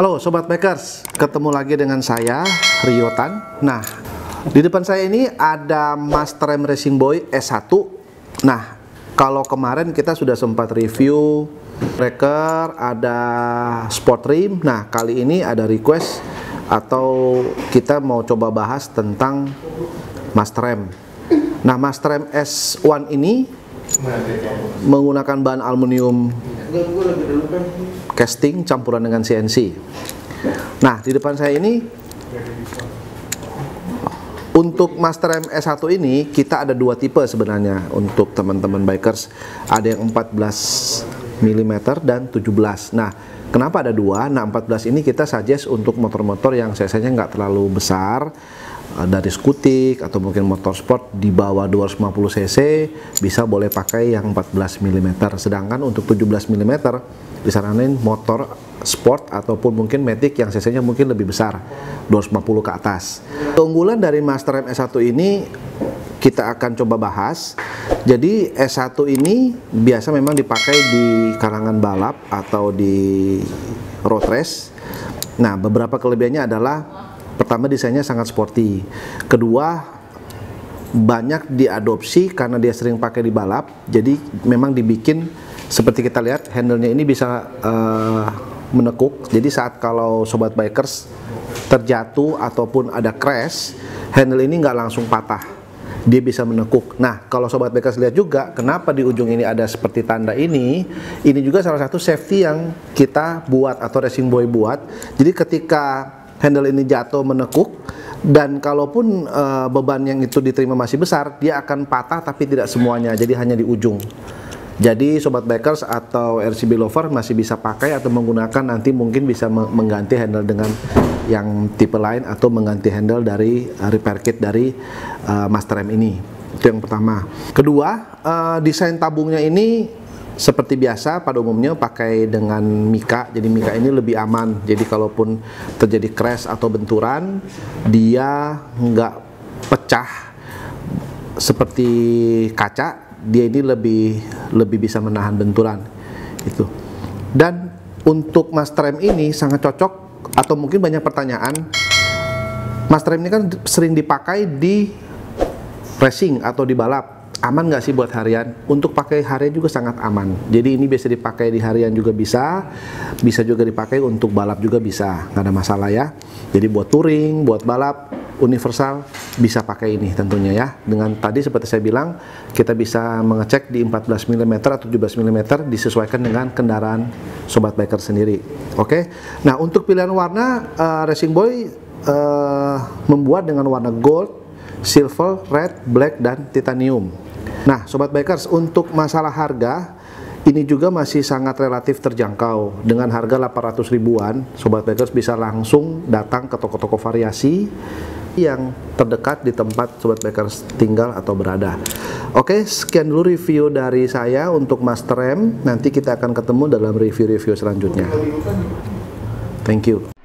Halo Sobat Bakers, ketemu lagi dengan saya Rio Tan. Nah, di depan saya ini ada Master M Racing Boy S1. Nah, kalau kemarin kita sudah sempat review breaker, ada sport rim. Nah, kali ini ada request atau kita mau coba bahas tentang Master M. Nah, Master M S1 ini menggunakan bahan aluminium casting campuran dengan CNC. Nah, di depan saya ini untuk Master MS1 ini kita ada dua tipe sebenarnya untuk teman-teman bikers. Ada yang 14 mm dan 17. Nah, kenapa ada dua? Nah, 14 ini kita suggest untuk motor-motor yang cc nggak terlalu besar Eh, dari skutik atau mungkin motor sport di bawah 250 cc bisa boleh pakai yang 14 mm sedangkan untuk 17 mm disaranin motor sport ataupun mungkin Matic yang cc nya mungkin lebih besar 250 ke atas keunggulan dari Master M1 ini kita akan coba bahas jadi S1 ini biasa memang dipakai di karangan balap atau di road race nah beberapa kelebihannya adalah Pertama desainnya sangat sporty. Kedua banyak diadopsi karena dia sering pakai di balap. Jadi memang dibikin seperti kita lihat handle-nya ini bisa uh, menekuk. Jadi saat kalau sobat bikers terjatuh ataupun ada crash, handle ini nggak langsung patah dia bisa menekuk. Nah, kalau sobat bikers lihat juga, kenapa di ujung ini ada seperti tanda ini? Ini juga salah satu safety yang kita buat atau racing boy buat. Jadi ketika handle ini jatuh menekuk dan kalaupun uh, beban yang itu diterima masih besar, dia akan patah tapi tidak semuanya, jadi hanya di ujung. Jadi sobat bikers atau RCB lover masih bisa pakai atau menggunakan nanti mungkin bisa mengganti handle dengan yang tipe lain atau mengganti handle dari uh, repair kit dari uh, Master M ini. Itu yang pertama. Kedua, uh, desain tabungnya ini seperti biasa pada umumnya pakai dengan mika jadi mika ini lebih aman jadi kalaupun terjadi crash atau benturan dia nggak pecah seperti kaca dia ini lebih lebih bisa menahan benturan itu dan untuk Master M ini sangat cocok atau mungkin banyak pertanyaan Master M ini kan sering dipakai di racing atau di balap aman nggak sih buat harian? Untuk pakai harian juga sangat aman. Jadi ini bisa dipakai di harian juga bisa, bisa juga dipakai untuk balap juga bisa, nggak ada masalah ya. Jadi buat touring, buat balap, universal bisa pakai ini tentunya ya. Dengan tadi seperti saya bilang, kita bisa mengecek di 14 mm atau 17 mm disesuaikan dengan kendaraan sobat biker sendiri. Oke. Nah untuk pilihan warna uh, Racing Boy uh, membuat dengan warna gold, silver, red, black, dan titanium. Nah, sobat bikers, untuk masalah harga ini juga masih sangat relatif terjangkau. Dengan harga 800 ribuan, sobat bikers bisa langsung datang ke toko-toko variasi yang terdekat di tempat sobat bikers tinggal atau berada. Oke, sekian dulu review dari saya untuk Master M. Nanti kita akan ketemu dalam review-review selanjutnya. Thank you.